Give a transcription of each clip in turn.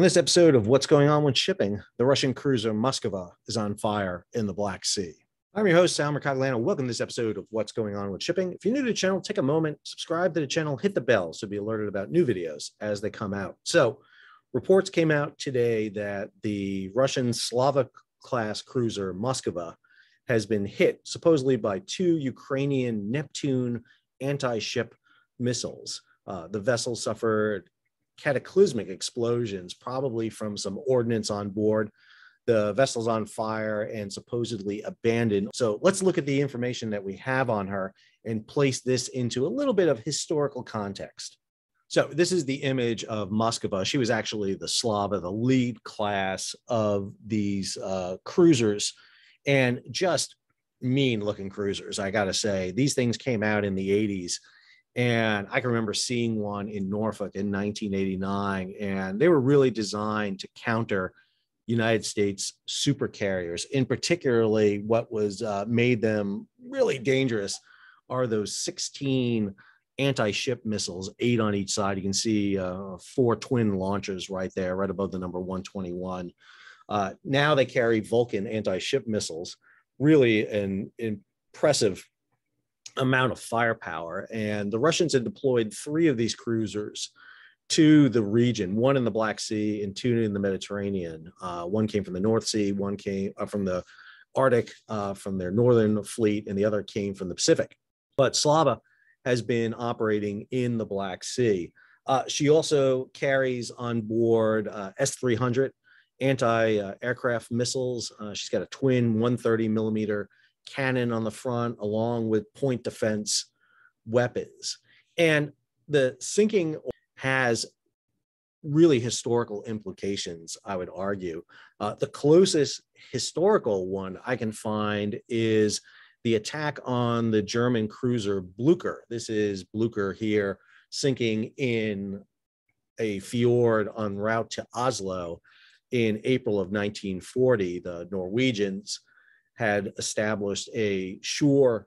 On this episode of What's Going On with Shipping, the Russian cruiser Moskva is on fire in the Black Sea. I'm your host, Sal Mercogliano. Welcome to this episode of What's Going On with Shipping. If you're new to the channel, take a moment, subscribe to the channel, hit the bell so be alerted about new videos as they come out. So, reports came out today that the Russian Slava class cruiser Moskva has been hit supposedly by two Ukrainian Neptune anti ship missiles. Uh, the vessel suffered cataclysmic explosions, probably from some ordnance on board. The vessel's on fire and supposedly abandoned. So let's look at the information that we have on her and place this into a little bit of historical context. So this is the image of Moskva. She was actually the Slava, the lead class of these uh, cruisers, and just mean looking cruisers. I got to say, these things came out in the 80s and I can remember seeing one in Norfolk in 1989, and they were really designed to counter United States super carriers. In particularly, what was uh, made them really dangerous are those 16 anti-ship missiles, eight on each side. You can see uh, four twin launchers right there, right above the number 121. Uh, now they carry Vulcan anti-ship missiles, really an impressive amount of firepower. And the Russians had deployed three of these cruisers to the region, one in the Black Sea and two in the Mediterranean. Uh, one came from the North Sea, one came uh, from the Arctic, uh, from their northern fleet, and the other came from the Pacific. But Slava has been operating in the Black Sea. Uh, she also carries on board uh, S 300 anti aircraft missiles. Uh, she's got a twin 130 millimeter cannon on the front, along with point defense weapons. And the sinking has really historical implications, I would argue. Uh, the closest historical one I can find is the attack on the German cruiser Blucher. This is Blucher here sinking in a fjord en route to Oslo in April of 1940. The Norwegians had established a shore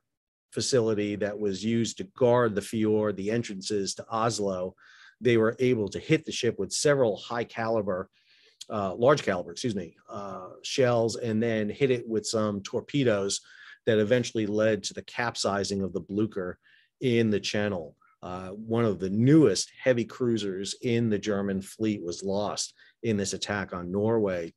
facility that was used to guard the fjord, the entrances to Oslo. They were able to hit the ship with several high caliber, uh, large caliber, excuse me, uh, shells, and then hit it with some torpedoes that eventually led to the capsizing of the Blucher in the channel. Uh, one of the newest heavy cruisers in the German fleet was lost in this attack on Norway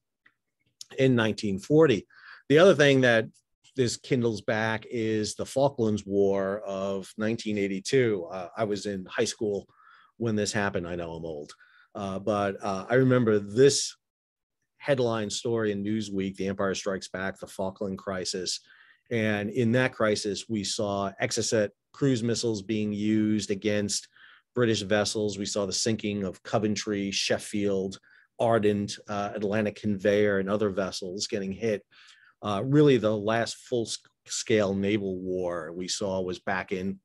in 1940. The other thing that this kindles back is the Falklands War of 1982. Uh, I was in high school when this happened. I know I'm old, uh, but uh, I remember this headline story in Newsweek: "The Empire Strikes Back: The Falkland Crisis." And in that crisis, we saw Exocet cruise missiles being used against British vessels. We saw the sinking of Coventry, Sheffield, Ardent, uh, Atlantic Conveyor, and other vessels getting hit uh, really the last full scale naval war we saw was back in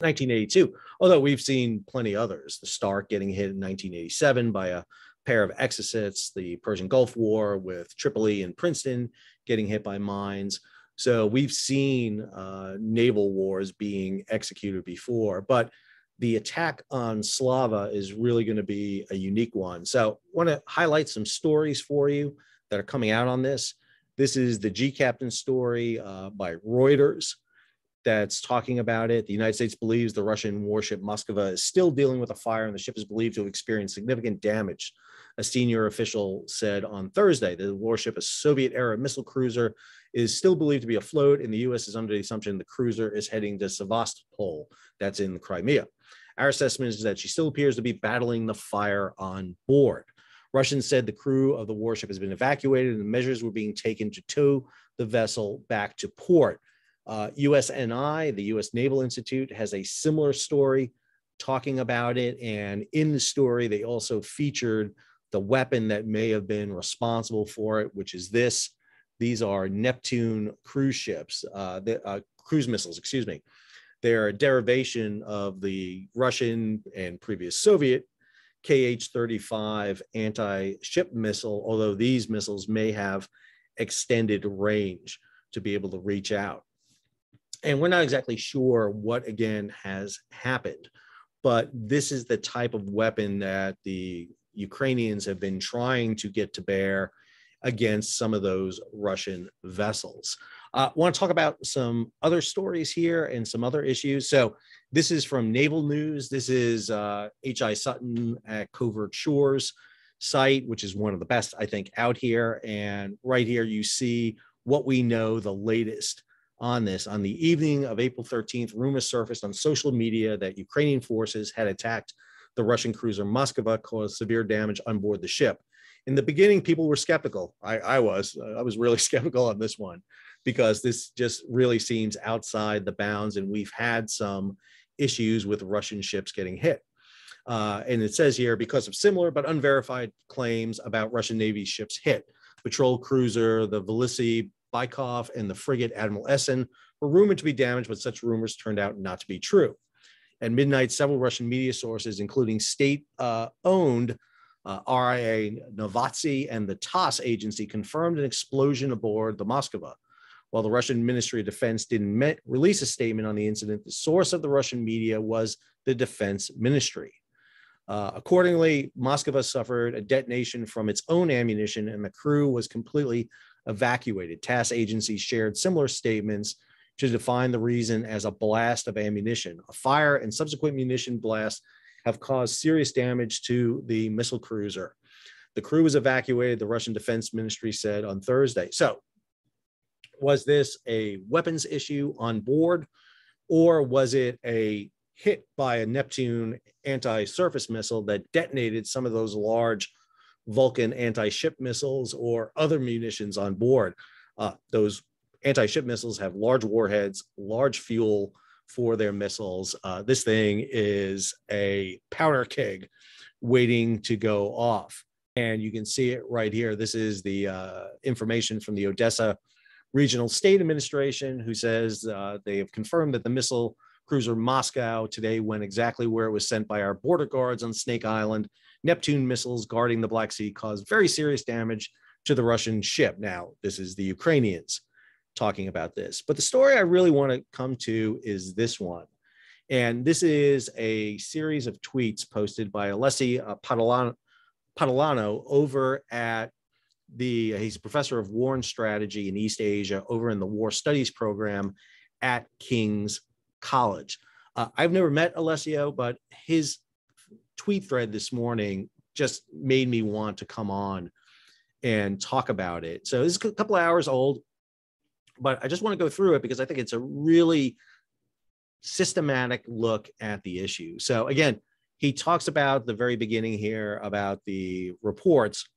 1982, although we've seen plenty others. The Stark getting hit in 1987 by a pair of Exocets, the Persian Gulf War with Tripoli and Princeton getting hit by mines. So we've seen uh, naval wars being executed before, but the attack on Slava is really going to be a unique one. So I want to highlight some stories for you that are coming out on this. This is the gCaptain story uh, by Reuters that's talking about it. The United States believes the Russian warship Moskva is still dealing with a fire, and the ship is believed to have experienced significant damage. A senior official said on Thursday the warship, a Soviet era missile cruiser, is still believed to be afloat, and the U.S. is under the assumption the cruiser is heading to Sevastopol, that's in Crimea. Our assessment is that she still appears to be battling the fire on board. Russians said the crew of the warship has been evacuated and measures were being taken to tow the vessel back to port. Uh, USNI, the U.S. Naval Institute, has a similar story talking about it. And in the story, they also featured the weapon that may have been responsible for it, which is this. These are Neptune cruise ships, uh, the, uh, cruise missiles, excuse me. They're a derivation of the Russian and previous Soviet KH 35 anti ship missile, although these missiles may have extended range to be able to reach out. And we're not exactly sure what, again, has happened, but this is the type of weapon that the Ukrainians have been trying to get to bear against some of those Russian vessels. I uh, want to talk about some other stories here and some other issues. So, this is from Naval News. This is uh, H.I. Sutton at Covert Shores site, which is one of the best, I think, out here. And right here, you see what we know the latest on this. On the evening of April 13th, rumors surfaced on social media that Ukrainian forces had attacked the Russian cruiser Moskva, caused severe damage on board the ship. In the beginning, people were skeptical. I, I was. I was really skeptical on this one because this just really seems outside the bounds, and we've had some issues with Russian ships getting hit. Uh, and it says here because of similar but unverified claims about Russian Navy ships hit. Patrol cruiser, the Valisy Bykov, and the frigate Admiral Essen were rumored to be damaged, but such rumors turned out not to be true. At midnight, several Russian media sources, including state uh, owned uh, RIA Novosti and the TASS agency, confirmed an explosion aboard the Moskva. While the Russian Ministry of Defense didn't met, release a statement on the incident, the source of the Russian media was the Defense Ministry. Uh, accordingly, Moskva suffered a detonation from its own ammunition, and the crew was completely evacuated. TASS agencies shared similar statements to define the reason as a blast of ammunition. A fire and subsequent munition blast have caused serious damage to the missile cruiser. The crew was evacuated, the Russian Defense Ministry said on Thursday. So, was this a weapons issue on board, or was it a hit by a Neptune anti surface missile that detonated some of those large Vulcan anti ship missiles or other munitions on board. Uh, those anti ship missiles have large warheads, large fuel for their missiles. Uh, this thing is a powder keg waiting to go off. And you can see it right here. This is the uh, information from the Odessa Regional State Administration, who says uh, they have confirmed that the missile cruiser Moscow today went exactly where it was sent by our border guards on Snake Island. Neptune missiles guarding the Black Sea caused very serious damage to the Russian ship. Now, this is the Ukrainians talking about this. But the story I really want to come to is this one. And this is a series of tweets posted by Alessi uh, Patalano, Patalano over at the, he's professor of war and strategy in East Asia over in the war studies program at King's college. Uh, I've never met Alessio, but his tweet thread this morning just made me want to come on and talk about it. So this is a couple hours old, but I just want to go through it because I think it's a really systematic look at the issue. So again, he talks about the very beginning here about the reports,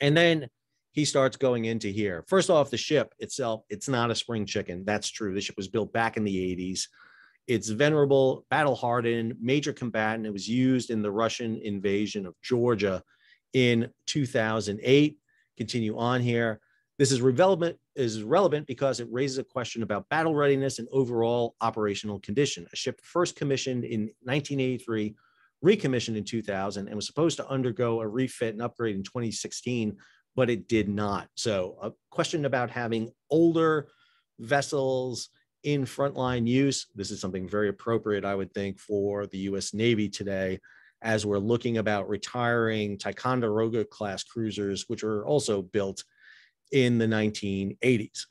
and then he starts going into here. First off, the ship itself, it's not a spring chicken. That's true. The ship was built back in the 80s. It's venerable, battle hardened, major combatant. It was used in the Russian invasion of Georgia in 2008. Continue on here. This is relevant is relevant because it raises a question about battle readiness and overall operational condition. A ship first commissioned in 1983, recommissioned in 2000, and was supposed to undergo a refit and upgrade in 2016 but it did not. So, a question about having older vessels in frontline use. This is something very appropriate, I would think, for the US Navy today, as we're looking about retiring Ticonderoga class cruisers, which were also built in the 1980s.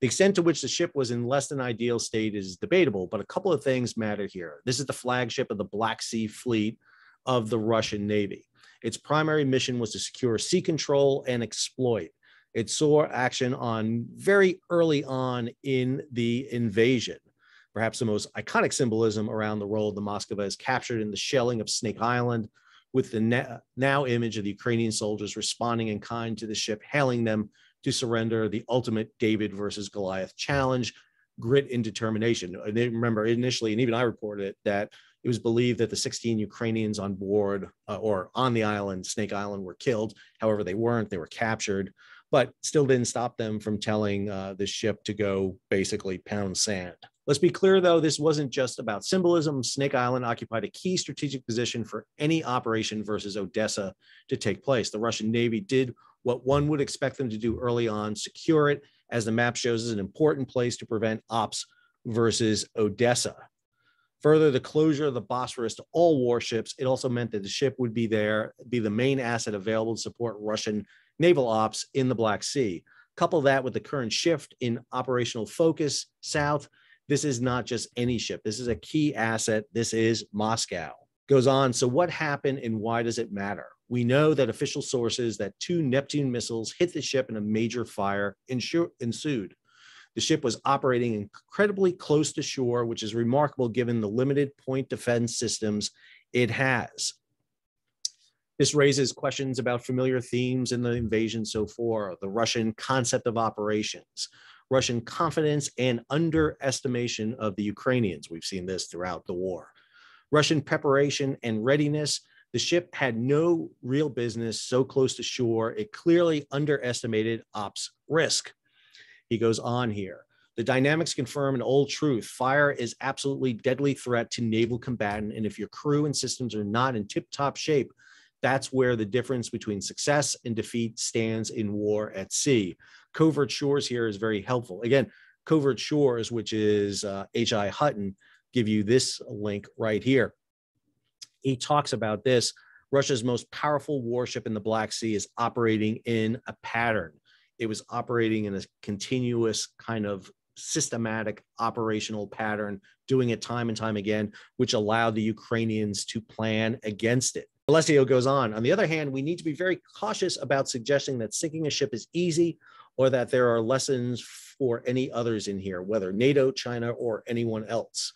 The extent to which the ship was in less than ideal state is debatable, but a couple of things matter here. This is the flagship of the Black Sea Fleet of the Russian Navy. Its primary mission was to secure sea control and exploit. It saw action on very early on in the invasion. Perhaps the most iconic symbolism around the role of the Moskva is captured in the shelling of Snake Island, with the now image of the Ukrainian soldiers responding in kind to the ship, hailing them to surrender the ultimate David versus Goliath challenge, grit and determination. And remember, initially, and even I reported it, that it was believed that the 16 Ukrainians on board uh, or on the island, Snake Island, were killed. However, they weren't, they were captured, but still didn't stop them from telling uh, the ship to go basically pound sand. Let's be clear, though, this wasn't just about symbolism. Snake Island occupied a key strategic position for any operation versus Odessa to take place. The Russian Navy did what one would expect them to do early on secure it, as the map shows, is an important place to prevent ops versus Odessa. Further, the closure of the Bosphorus to all warships, it also meant that the ship would be there, be the main asset available to support Russian naval ops in the Black Sea. Couple that with the current shift in operational focus south. This is not just any ship. This is a key asset. This is Moscow. Goes on. So, what happened and why does it matter? We know that official sources that two Neptune missiles hit the ship and a major fire ensued. The ship was operating incredibly close to shore, which is remarkable given the limited point defense systems it has. This raises questions about familiar themes in the invasion so far the Russian concept of operations, Russian confidence and underestimation of the Ukrainians. We've seen this throughout the war. Russian preparation and readiness. The ship had no real business so close to shore. It clearly underestimated ops risk. He goes on here. The dynamics confirm an old truth. Fire is absolutely deadly threat to naval combatant. And if your crew and systems are not in tip top shape, that's where the difference between success and defeat stands in war at sea. Covert Shores here is very helpful. Again, Covert Shores, which is uh, H.I. Sutton, give you this link right here. He talks about this. Russia's most powerful warship in the Black Sea is operating in a pattern. It was operating in a continuous kind of systematic operational pattern, doing it time and time again, which allowed the Ukrainians to plan against it. Alessio goes on. On the other hand, we need to be very cautious about suggesting that sinking a ship is easy or that there are lessons for any others in here, whether NATO, China, or anyone else.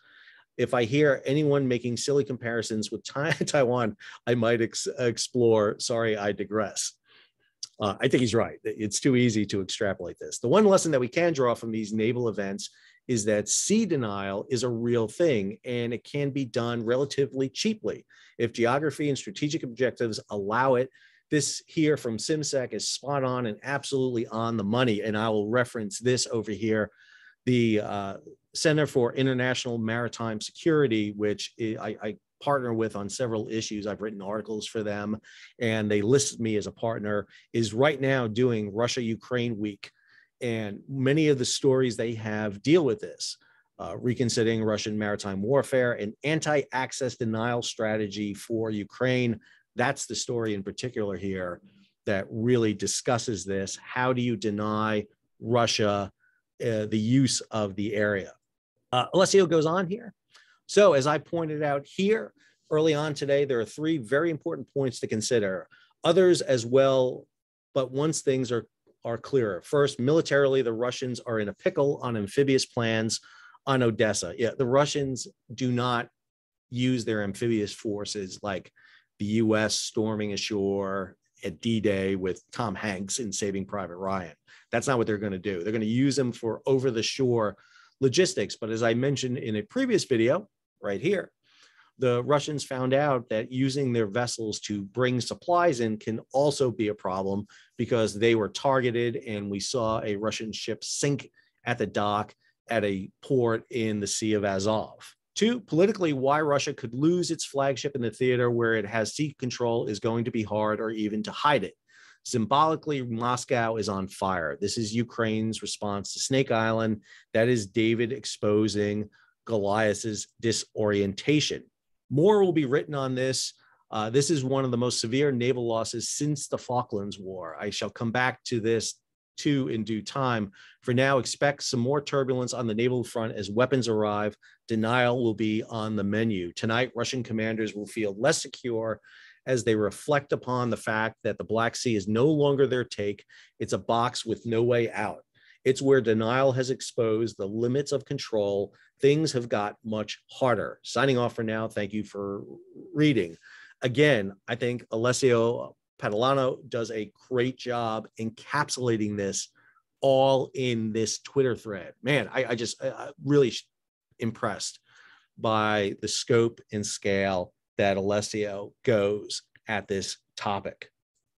If I hear anyone making silly comparisons with Taiwan, I might ex- explore. Sorry, I digress. Uh, I think he's right. It's too easy to extrapolate this. The one lesson that we can draw from these naval events is that sea denial is a real thing and it can be done relatively cheaply. If geography and strategic objectives allow it, this here from CIMSEC is spot on and absolutely on the money. And I will reference this over here. The uh, Center for International Maritime Security, which I, I partner with on several issues. I've written articles for them and they listed me as a partner, is right now doing Russia Ukraine Week and many of the stories they have deal with this. Uh, reconsidering Russian maritime warfare, and anti access denial strategy for Ukraine. That's the story in particular here that really discusses this. How do you deny Russia uh, the use of the area? Uh, Alessio goes on here. So, as I pointed out here early on today, there are three very important points to consider. Others as well, but once things are are clearer. First, militarily, the Russians are in a pickle on amphibious plans on Odessa. Yeah, the Russians do not use their amphibious forces like the US storming ashore at D Day with Tom Hanks in Saving Private Ryan. That's not what they're going to do. They're going to use them for over the shore logistics. But as I mentioned in a previous video, right here, the Russians found out that using their vessels to bring supplies in can also be a problem because they were targeted and we saw a Russian ship sink at the dock at a port in the Sea of Azov. Two, politically, why Russia could lose its flagship in the theater where it has sea control is going to be hard or even to hide it. Symbolically, Moscow is on fire. This is Ukraine's response to Snake Island. That is David exposing Goliath's disorientation. More will be written on this. Uh, this is one of the most severe naval losses since the Falklands War. I shall come back to this too in due time. For now, expect some more turbulence on the naval front as weapons arrive. Denial will be on the menu. Tonight, Russian commanders will feel less secure as they reflect upon the fact that the Black Sea is no longer their take. It's a box with no way out. It's where denial has exposed the limits of control. Things have got much harder. Signing off for now. Thank you for reading. Again, I think Alessio Patalano does a great job encapsulating this all in this Twitter thread. Man, I, I just I, really impressed by the scope and scale that Alessio goes at this topic.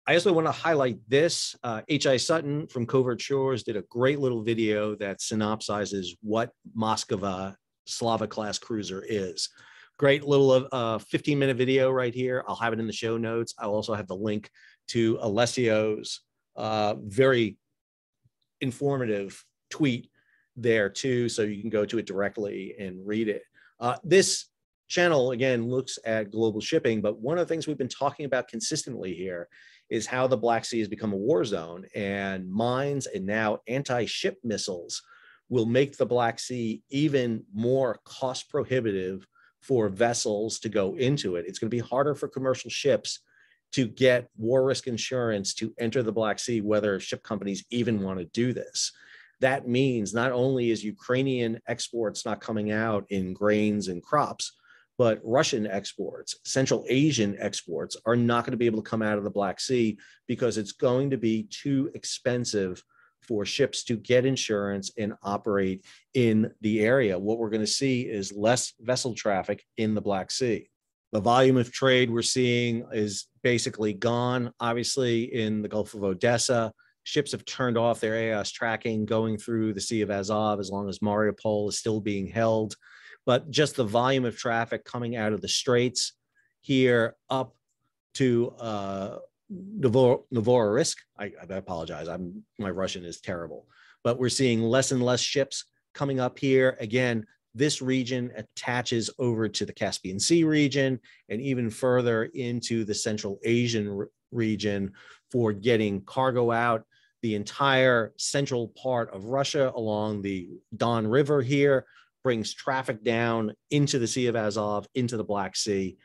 I also want to highlight this. Uh, H.I. Sutton from Covert Shores did a great little video that synopsizes what Moskva Slava class cruiser is. Great little uh, 15 minute video right here. I'll have it in the show notes. I'll also have the link to Alessio's uh, very informative tweet there too. So you can go to it directly and read it. Uh, this channel again looks at global shipping, but one of the things we've been talking about consistently here is how the Black Sea has become a war zone and mines and now anti-ship missiles will make the Black Sea even more cost prohibitive for vessels to go into it. It's going to be harder for commercial ships to get war risk insurance to enter the Black Sea, whether ship companies even want to do this. That means not only is Ukrainian exports not coming out in grains and crops, but Russian exports, Central Asian exports are not going to be able to come out of the Black Sea because it's going to be too expensive for ships to get insurance and operate in the area. What we're going to see is less vessel traffic in the Black Sea. The volume of trade we're seeing is basically gone. Obviously, in the Gulf of Odessa, ships have turned off their AIS tracking going through the Sea of Azov as long as Mariupol is still being held. But just the volume of traffic coming out of the straits here up to uh, Novorossiysk. I, I apologize. I'm my Russian is terrible, but we're seeing less and less ships coming up here. Again, this region attaches over to the Caspian Sea region and even further into the Central Asian region for getting cargo out. The entire central part of Russia along the Don River here brings traffic down into the Sea of Azov, into the Black Sea.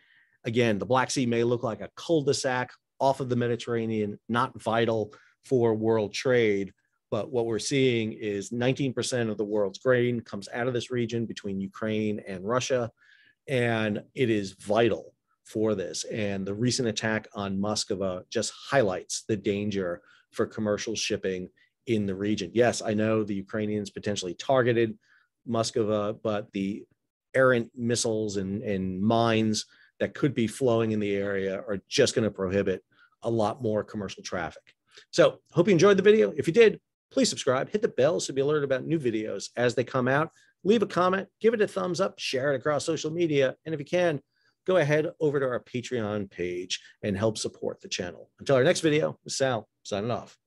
Again, the Black Sea may look like a cul-de-sac off of the Mediterranean, not vital for world trade. But what we're seeing is 19% of the world's grain comes out of this region between Ukraine and Russia. And it is vital for this. And the recent attack on Moskva just highlights the danger for commercial shipping in the region. Yes, I know the Ukrainians potentially targeted Moskva, but the errant missiles and, and mines that could be flowing in the area are just going to prohibit a lot more commercial traffic. So hope you enjoyed the video. If you did, please subscribe, hit the bell so be alerted about new videos as they come out. Leave a comment, give it a thumbs up, share it across social media. And if you can, go ahead over to our Patreon page and help support the channel. Until our next video, Sal signing off.